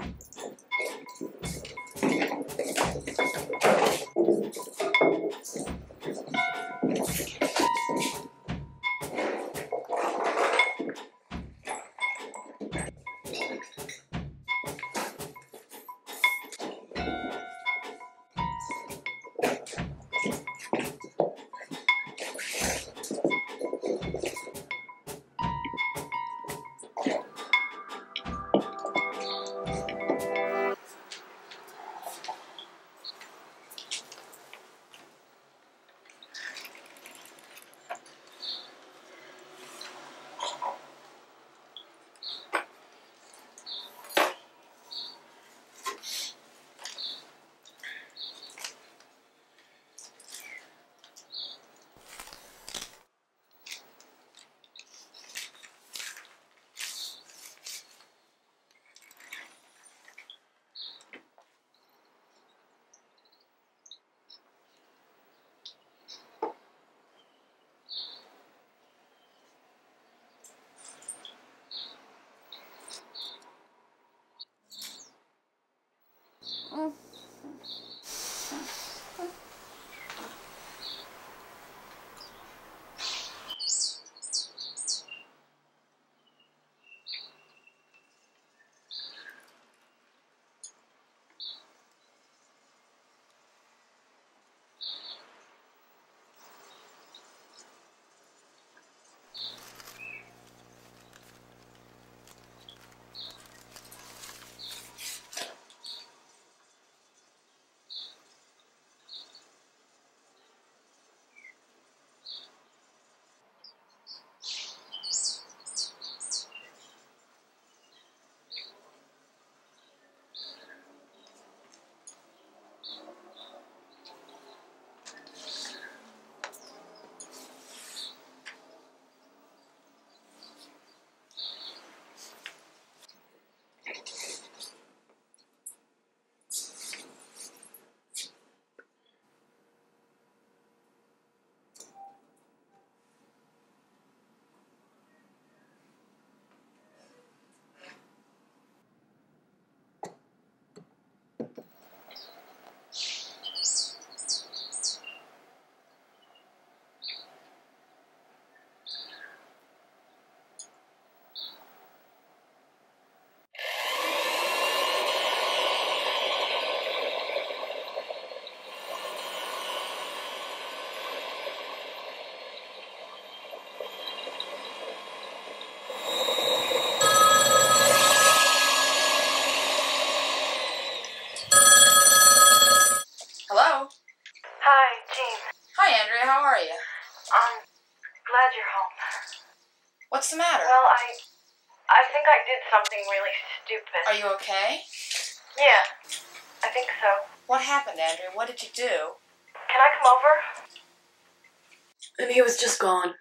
Bye. Hi, Jean. Hi, Andrea. How are you? I'm glad you're home. What's the matter? Well, I I think I did something really stupid. Are you okay? Yeah, I think so. What happened, Andrea? What did you do? Can I come over? And he was just gone.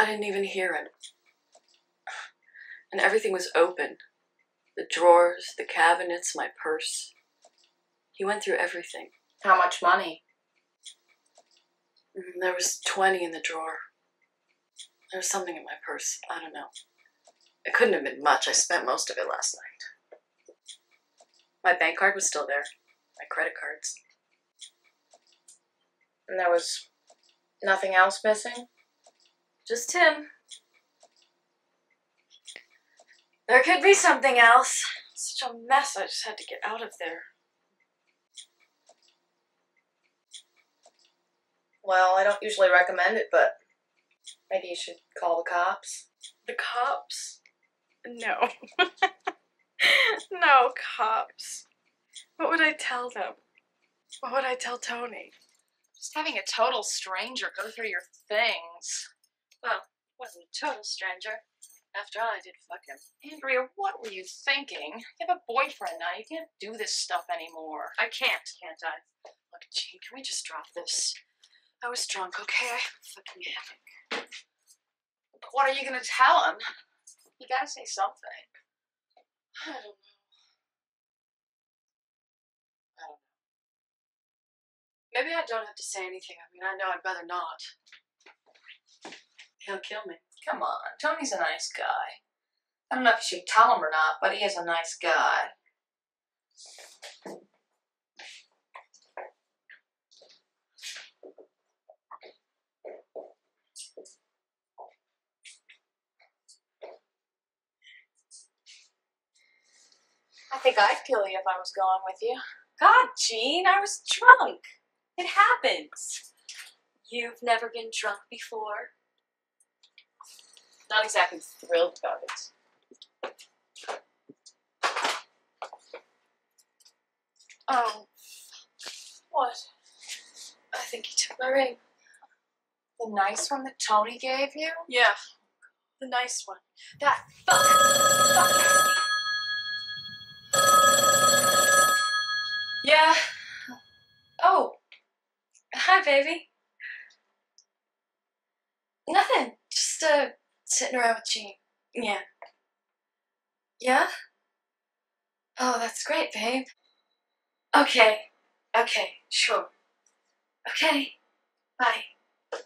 I didn't even hear him. And everything was open. The drawers, the cabinets, my purse. He went through everything. How much money? Mm, There was 20 in the drawer. There was something in my purse. I don't know. It couldn't have been much. I spent most of it last night. My bank card was still there. My credit cards. And there was nothing else missing? Just him. There could be something else. Such a mess. I just had to get out of there. Well, I don't usually recommend it, but maybe you should call the cops. The cops? No. no cops. What would I tell them? What would I tell Tony? Just having a total stranger go through your things. Well, wasn't a total stranger. After all, I did fuck him. Andrea, what were you thinking? You have a boyfriend now. You can't do this stuff anymore. I can't, can't I? Look, Jean, can we just drop this? I was drunk, okay? I fucking hammock. What are you gonna tell him? You gotta say something. I don't know. I don't know. Maybe I don't have to say anything. I mean, I know I'd rather not. He'll kill me. Come on, Tony's a nice guy. I don't know if you should tell him or not, but he is a nice guy. I think I'd kill you if I was going with you. God, Jean, I was drunk. It happens. You've never been drunk before? Not exactly thrilled about it. Oh. What? I think he took my ring. The nice one that Tony gave you? Yeah. The nice one. That fucker. Yeah. Oh. Hi, baby. Nothing. Just uh sitting around with Jean. Yeah. Yeah? Oh, that's great, babe. Okay. Okay, sure. Okay. Bye.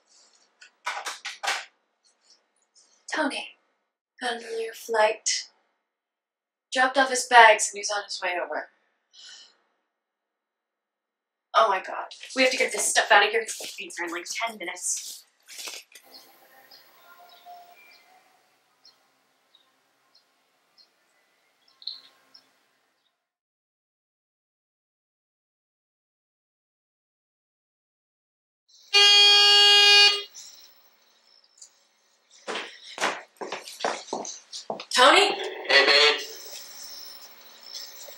Tony got an earlier flight. Dropped off his bags and he's on his way over. Oh my god. We have to get this stuff out of here. Things are in like 10 minutes. Tony? Hey, babe.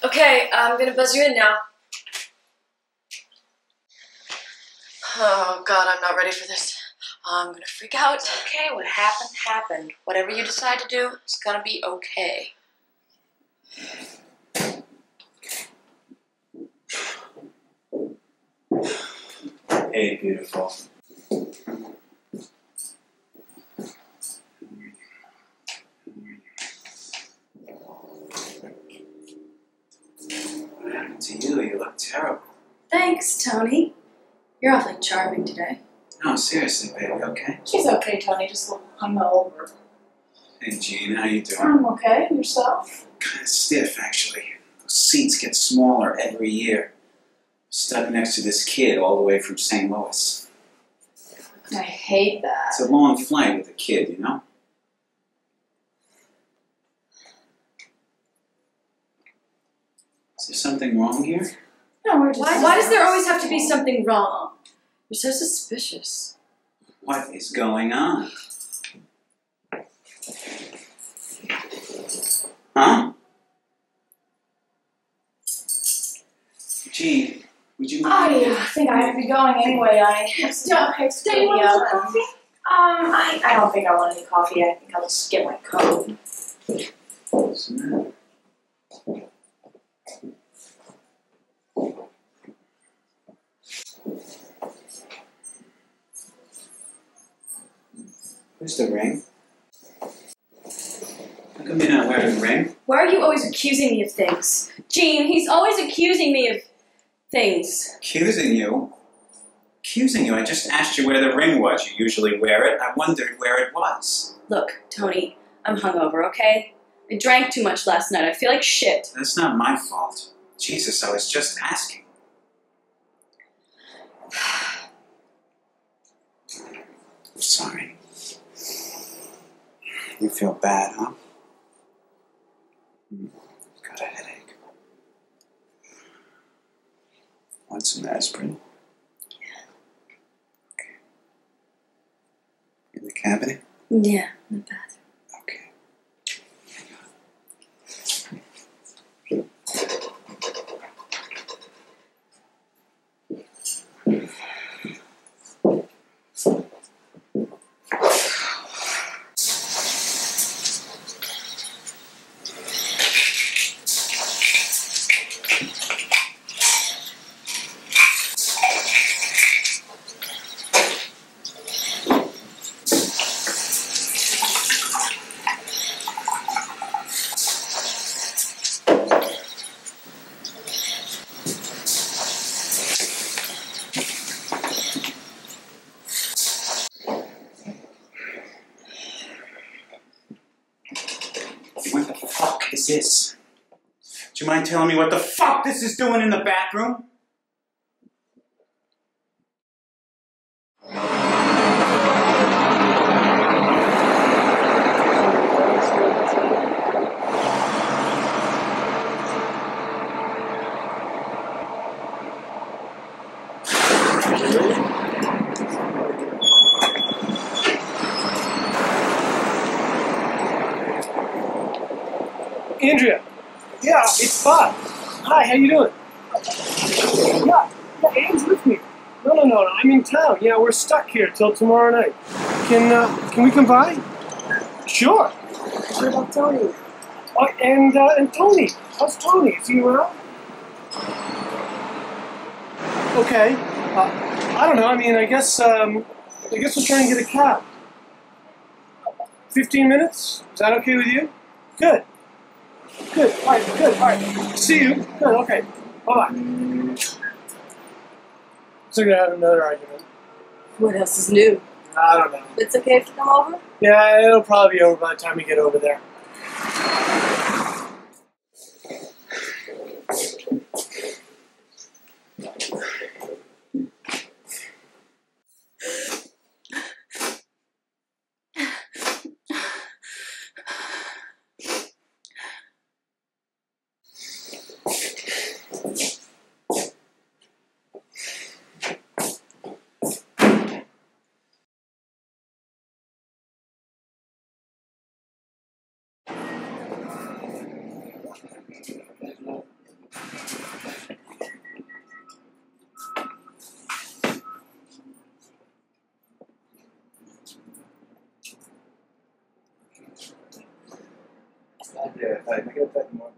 Okay, I'm gonna buzz you in now. Oh god, I'm not ready for this. I'm gonna freak out. Okay, what happened, happened. Whatever you decide to do, it's gonna be okay. Hey, beautiful. What happened to you? You look terrible. Thanks, Tony. You're awfully charming today. No, seriously, baby, okay? She's okay, Tony, just a little hungover. Hey, Jean, how you doing? I'm okay, and yourself? Kind of stiff, actually. Those seats get smaller every year. Stuck next to this kid all the way from St. Louis. I hate that. It's a long flight with a kid, you know? Is there something wrong here? No, we're just Why, why does there always have to be something wrong? You're so suspicious. What is going on? Huh? Jean, would you mind? I think I have to be going anyway. I still have to Do you want yell some and- coffee? Um, I, I don't think I want any coffee. I think I'll just get my coat. What's? Where's the ring? How come you're not wearing a ring? Why are you always accusing me of things? Jean, he's always accusing me of things. Accusing you? Accusing you? I just asked you where the ring was. You usually wear it. I wondered where it was. Look, Tony, I'm hungover, okay? I drank too much last night. I feel like shit. That's not my fault. Jesus, I was just asking. I'm sorry. You feel bad, huh? Hmm, Got a headache. Want some aspirin? Okay. In the cabinet? Yeah, in the bathroom. Okay. What the fuck is this? Do you mind telling me what the fuck this is doing in the bathroom? Andrea. Yeah, it's Bob. Hi, how you doing? Yeah, yeah, Anne's with me. No, no, no, I'm in town. Yeah, we're stuck here till tomorrow night. Can uh, can we come by? Sure. What about Tony? Oh, and uh, and Tony. How's Tony? Is he around? Okay. Uh, I don't know. I mean, I guess um, I guess we'll try and get a cab. Fifteen minutes? Is that okay with you? Good. Good, all right, good, all right. See you. Good, okay. Bye-bye. So you're gonna have another argument. What else is new? I don't know. It's okay if you come over? Yeah, it'll probably be over by the time we get over there. Yeah, I get that more.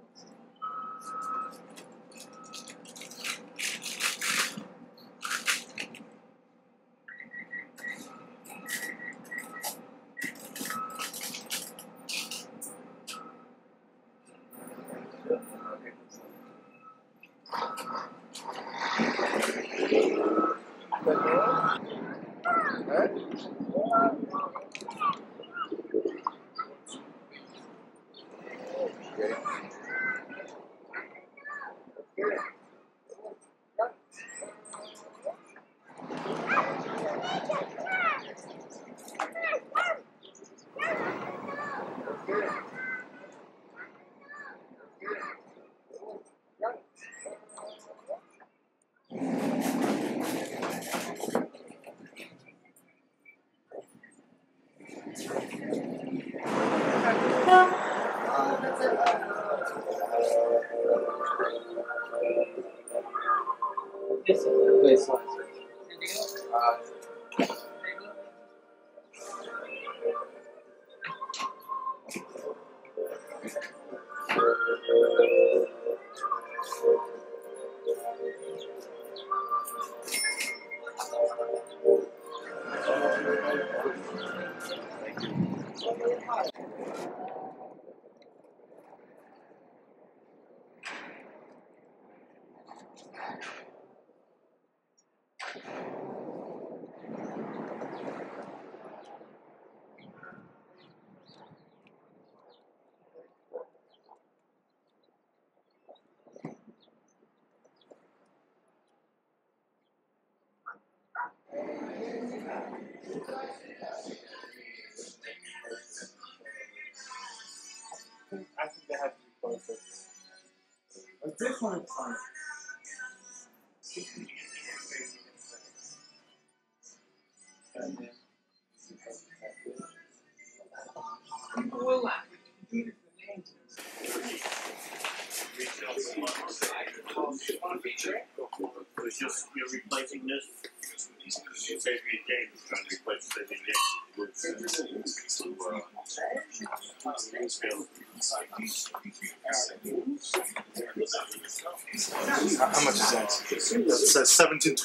I think they have to be closer. Like this one is fine.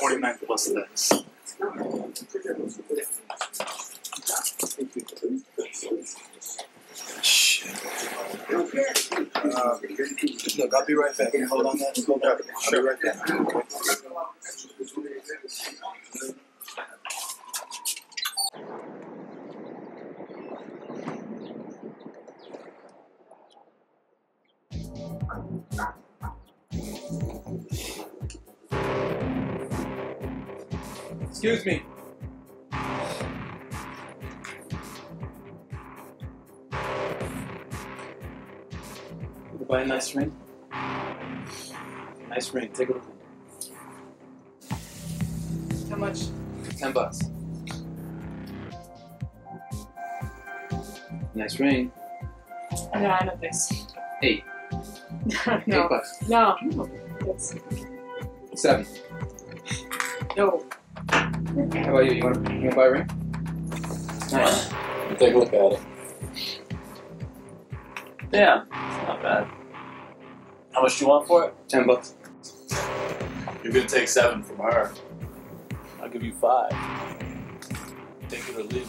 49 plus this. Shit. Uh, look, I'll be right back. Hold on that? Hold. I'll be right back. Excuse me. You buy a nice ring? Nice ring. Take a look. How much? Ten bucks. Nice ring. No, I don't think so. Eight. Eight no, bucks. no. That's, Seven. no. How about you? You want to, you want to buy a ring? Nice. Take a look at it. Yeah, it's not bad. How much do you want for it? Ten bucks. You're gonna take seven from her. I'll give you five. Take it or leave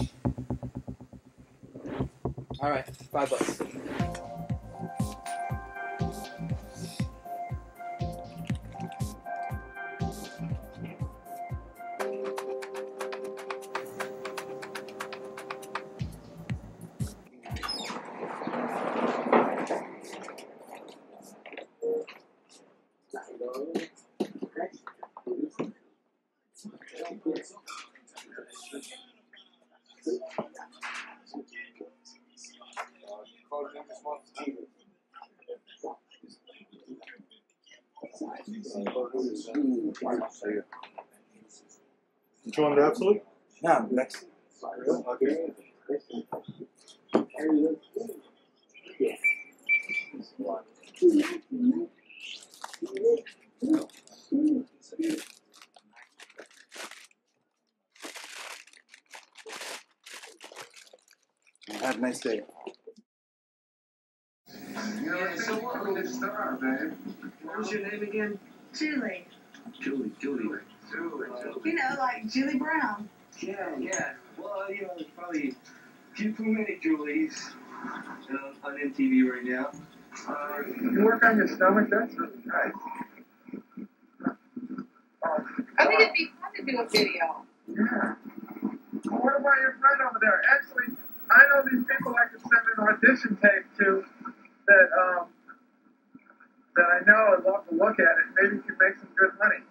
it. All right. Five bucks. You want the absolute? No, next. Okay. Have a nice day. So what with this star, babe? What was your name again? Julie. Julie, Julie. Julie. You know, like Julie Brown. Yeah, yeah. Well, you know, there's probably a few too many Julies uh, on MTV right now. Uh, you work on your stomach? That's really nice. I think it'd be fun to do a video. Yeah. Well, what about your friend over there? Actually, I know these people I could send an audition tape to that um that I know would love to look at it. Maybe you can make some good money.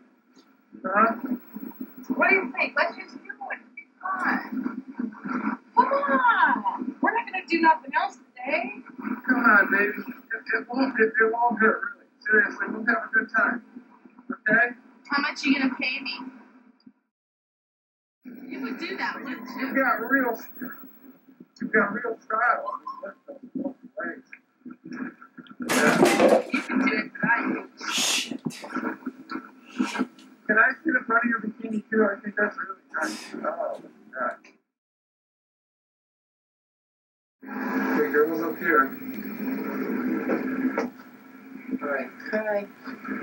Huh? What do you think? Let's just do it. Come on. We're not going to do nothing else today. Come on, baby. It, it won't it, it won't hurt really. Seriously, we'll have a good time. Okay? How much are you going to pay me? You would do that, wouldn't You you? got real you got real style. Yeah. You can do it, but I do. Can I see the front of your bikini too? I think that's really nice. Oh, yeah. Hey, girls up here. Hi.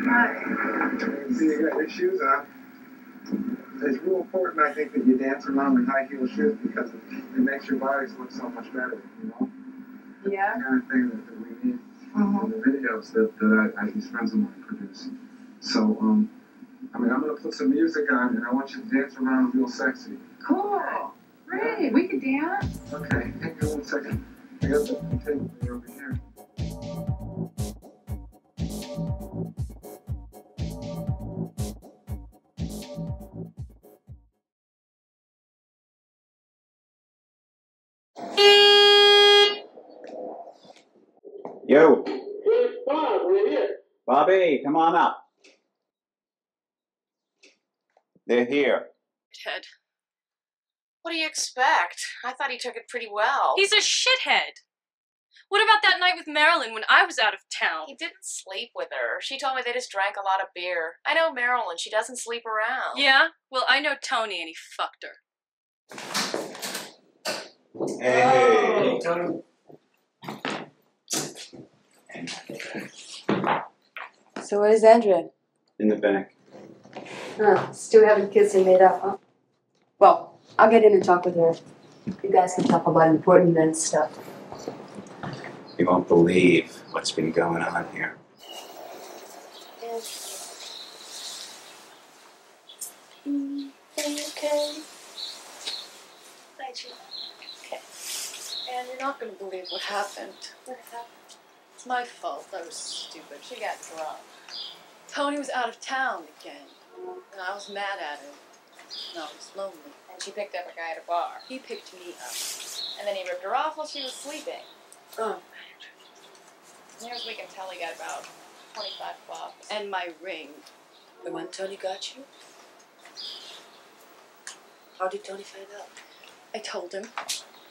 Hi. See, you got your shoes on. It's real important, I think, that you dance around in high heel shoes because it, makes your bodies look so much better, you know? Yeah. The kind of thing that, that we need in the videos that, that I, I, these friends of mine produce. So, um, I mean, I'm gonna put some music on and I want you to dance around real sexy. Cool. Great. We can dance. Okay, hang on one second. I got the table over here. Bobby, come on up. They're here. Ted. What do you expect? I thought he took it pretty well. He's a shithead. What about that night with Marilyn when I was out of town? He didn't sleep with her. She told me they just drank a lot of beer. I know Marilyn. She doesn't sleep around. Yeah? Well, I know Tony and he fucked her. Hey. Tony. So where's Andrea? In the back. Huh, still haven't kissed and made up, huh? Well, I'll get in and talk with her. You guys can talk about important men stuff. You won't believe what's been going on here. Mm, okay? Hi, Gina. Okay. And you're not gonna believe what happened. What happened? It's my fault. I was stupid. She got drunk. Tony was out of town again. And I was mad at him. And I was lonely. And she picked up a guy at a bar. He picked me up. And then he ripped her off while she was sleeping. Oh. Near as we can tell, he got about 25 bucks. And my ring. The one Tony got you? How did Tony find out? I told him.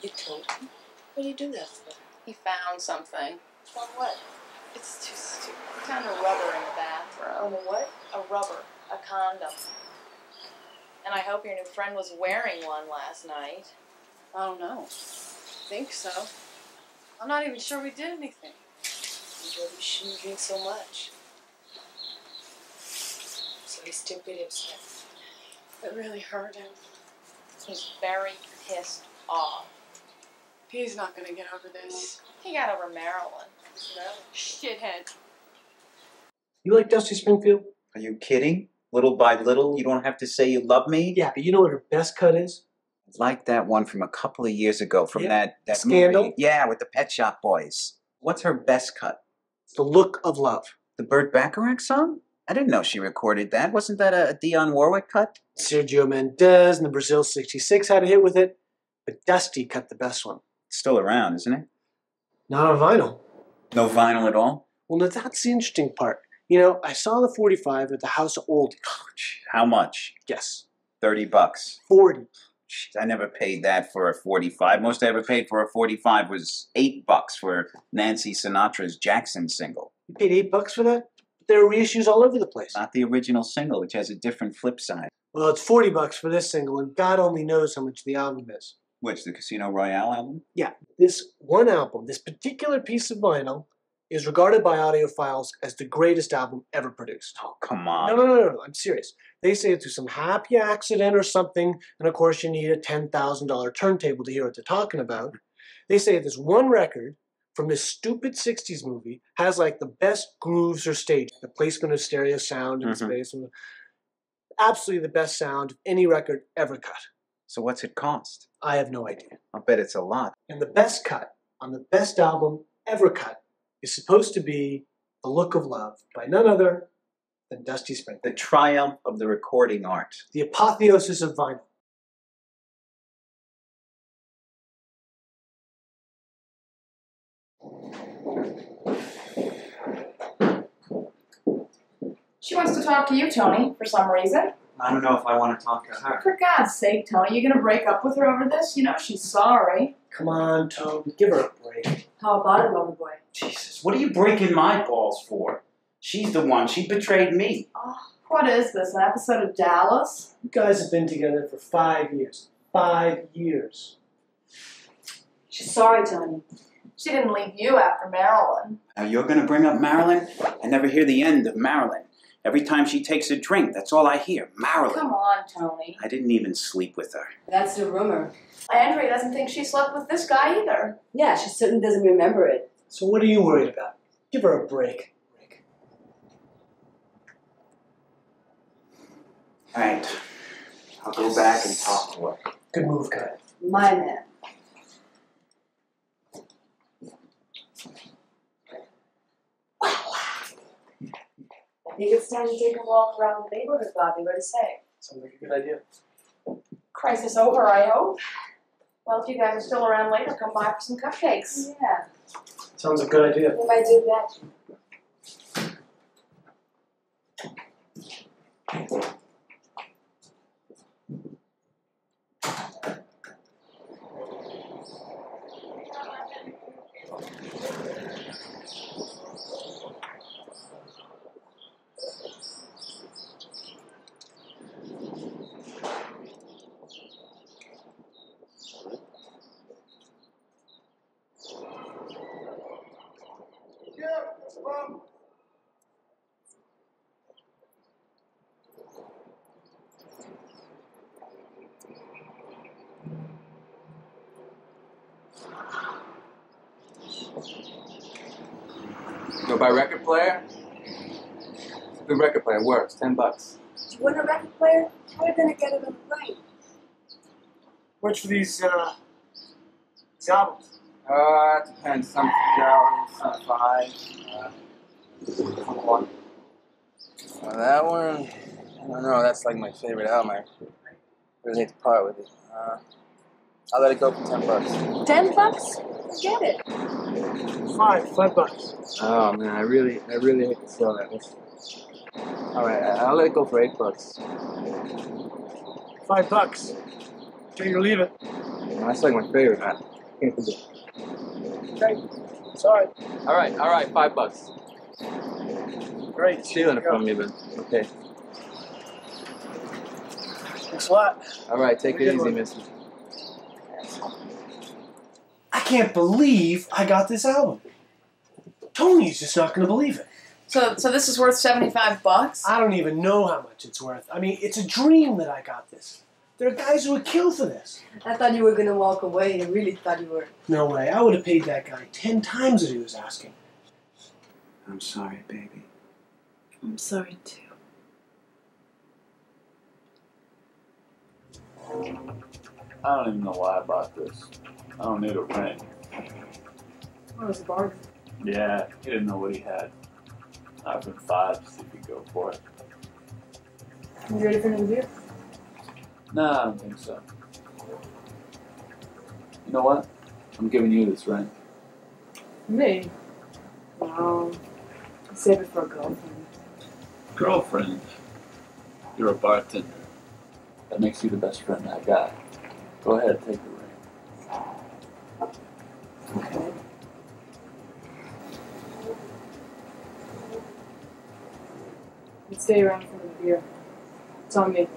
You told him? What did you do that for? He found something. Found what? It's too stupid. He found a rubber in the bathroom. A what? A rubber. A condom. And I hope your new friend was wearing one last night. Oh, I don't know. think so. I'm not even sure we did anything. Maybe we shouldn't drink so much. So he's stupid himself. It really hurt him. He's very pissed off. He's not gonna get over this. He got over Marilyn. Shithead. You like Dusty Springfield? Are you kidding? Little by little, you don't have to say you love me? Yeah, but you know what her best cut is? Like that one from a couple of years ago from Yeah. that, that Scandal? movie. Yeah, with the Pet Shop Boys. What's her best cut? The Look of Love. The Burt Bacharach song? I didn't know she recorded that. Wasn't that a, Dionne Warwick cut? Sergio Mendes and the Brazil 66 had a hit with it, but Dusty cut the best one. It's still around, isn't it? Not on vinyl. No vinyl at all? Well, now that's the interesting part. You know, I saw the 45 at the House of Oldies. Oh, how much? Yes, 30 bucks. 40. I never paid that for a 45. Most I ever paid for a 45 was 8 bucks for Nancy Sinatra's Jackson single. You paid 8 bucks for that? There are reissues all over the place. Not the original single, which has a different flip side. Well, it's 40 bucks for this single, and God only knows how much the album is. Which, the Casino Royale album? Yeah, this one album, this particular piece of vinyl, is regarded by audiophiles as the greatest album ever produced. Oh, come on. No, no, no, no, no, I'm serious. They say it's through some happy accident or something, and of course you need a $10,000 turntable to hear what they're talking about. They say this one record from this stupid 60s movie has like the best grooves or stage, the placement of stereo sound in Mhm. space, and absolutely the best sound of any record ever cut. So what's it cost? I have no idea. I'll bet it's a lot. And the best cut on the best album ever cut is supposed to be The Look of Love by none other than Dusty Springfield. The triumph of the recording art. The apotheosis of vinyl. She wants to talk to you, Tony, for some reason. I don't know if I want to talk to her. For God's sake, Tony, you gonna break up with her over this? You know she's sorry. Come on, Tony, give her a break. How about it, lover boy? Jesus, what are you breaking my balls for? She's the one. She betrayed me. Oh, what is this? An episode of Dallas? You guys have been together for five years. Five years. She's sorry, Tony. She didn't leave you after Marilyn. Now you're gonna bring up Marilyn? I never hear the end of Marilyn. Every time she takes a drink, that's all I hear. Marilyn. Come on, Tony. I didn't even sleep with her. That's the rumor. Andrea doesn't think she slept with this guy either. Yeah, she certainly doesn't remember it. So what are you worried about? Give her a break. All right. I'll go back and talk to her. Good move, guy. My man. I think it's time to take a walk around the neighborhood, Bobby. What do you say? Sounds like a good idea. Crisis over, I hope. Well, if you guys are still around later, come by for some cupcakes. Yeah, Sounds a good idea. we might do that. Go buy record player. Good record player works. Ten bucks. Do you want a record player? How are you gonna get it on the plane? Much for these, uh, these albums? Uh, it depends. Some dollars, some five. Uh, one. Uh, that one, I don't know. That's like my favorite album. I really hate to part with it. Uh, I'll let it go for ten bucks. Ten bucks? Forget it. Five, five bucks. Oh man, I really, I really hate to sell that. That's- All right, I- I'll let it go for eight bucks. Five bucks. Take it or leave it. That's like my favorite, man. Can't forget. Okay. It's alright. All right, all right, five bucks. Great. Stealing it from me, but okay. Thanks a lot. All right, take it easy, one. Missy. I can't believe I got this album. Tony's just not gonna believe it. So, so this is worth seventy-five bucks. I don't even know how much it's worth. I mean, it's a dream that I got this. There are guys who would kill for this. I thought you were gonna walk away. I really thought you were. No way. I would have paid that guy ten times what he was asking. I'm sorry, baby. I'm sorry too. I don't even know why I bought this. I don't need a ring. What was the bargain? Yeah, he didn't know what he had. I offered five to see if he'd go for it. You ready for another beer? Nah, I don't think so. You know what? I'm giving you this ring. Me? No. Save it for a girlfriend. Girlfriend. You're a bartender. That makes you the best friend I got. Go ahead, take the ring. Okay. Stay around for the beer. It's on me.